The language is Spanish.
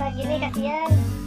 hasta aquí de